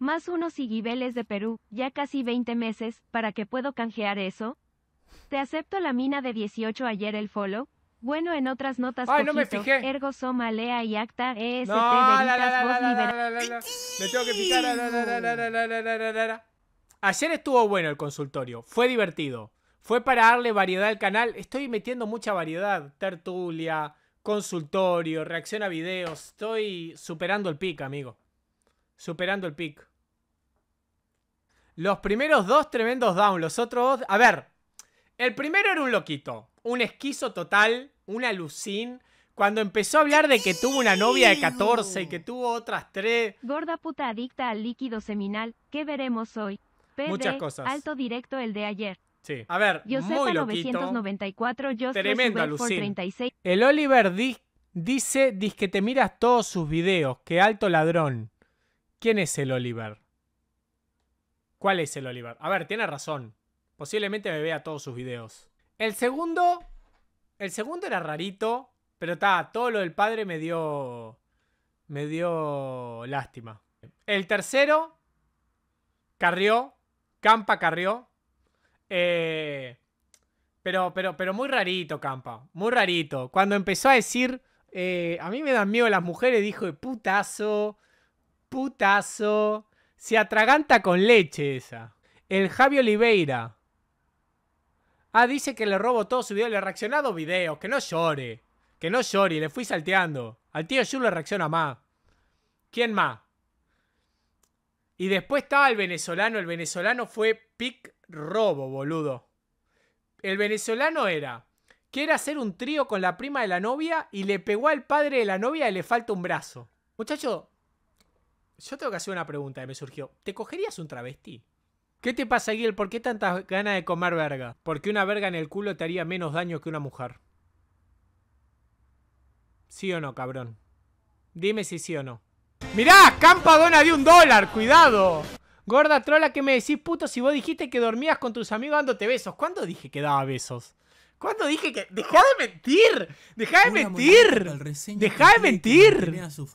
Más unos guibeles de Perú, ya casi 20 meses, ¿para que puedo canjear eso? Te acepto la mina de 18 ayer el follow. Bueno, en otras notas, Ay, no me fijé. Ergo Soma, Lea y Acta, EST, no, Me tengo que fijar. Ayer estuvo bueno el consultorio, fue divertido. Fue para darle variedad al canal. Estoy metiendo mucha variedad. Tertulia, consultorio, reacción a videos. Estoy superando el pic, amigo. Superando el pic. Los primeros dos tremendos down. Los otros dos. A ver. El primero era un loquito. Un esquizo total. Un alucín. Cuando empezó a hablar de que tuvo una novia de 14 y que tuvo otras tres. Gorda puta adicta al líquido seminal, ¿qué veremos hoy? PD, Muchas cosas. Alto directo el de ayer. Sí. A ver, muy loquito. 994, Just Tremendo alucín. 36. El Oliver di- dice dice que te miras todos sus videos. Que alto ladrón. ¿Quién es el Oliver? ¿Cuál es el Oliver? A ver, tiene razón. Posiblemente me vea todos sus videos. El segundo. El segundo era rarito. Pero está, todo lo del padre me dio. Me dio lástima. El tercero. Carrió. Campa carrió. Eh, pero, pero, pero muy rarito, Campa. Muy rarito. Cuando empezó a decir. eh, a mí me dan miedo las mujeres, dijo de putazo. Putazo. Se atraganta con leche esa. El Javi Oliveira. Ah, dice que le robo todo su video. Le he reaccionado videos. Que no llore. Que no llore. Le fui salteando. Al tío Yu le reacciona más. ¿Quién más? Y después estaba el venezolano. El venezolano fue pic robo, boludo. El venezolano era que era hacer un trío con la prima de la novia y le pegó al padre de la novia y le falta un brazo. Muchacho, yo tengo que hacer una pregunta que me surgió. ¿Te cogerías un travesti? ¿Qué te pasa, Gil? ¿Por qué tantas ganas de comer verga? Porque una verga en el culo te haría menos daño que una mujer. ¿Sí o no, cabrón? Dime si sí o no. Mirá, Campa dona de un dólar, cuidado. Gorda trola, ¿qué me decís, puto? Si vos dijiste que dormías con tus amigos dándote besos. ¿Cuándo dije que daba besos? ¿Cuándo dije que.? ¡Dejá de mentir! ¡Dejá de Una mentir! ¡Dejá de mentir!